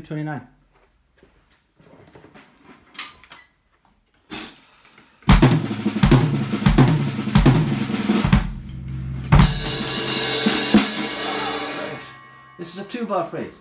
29. This is a two bar phrase.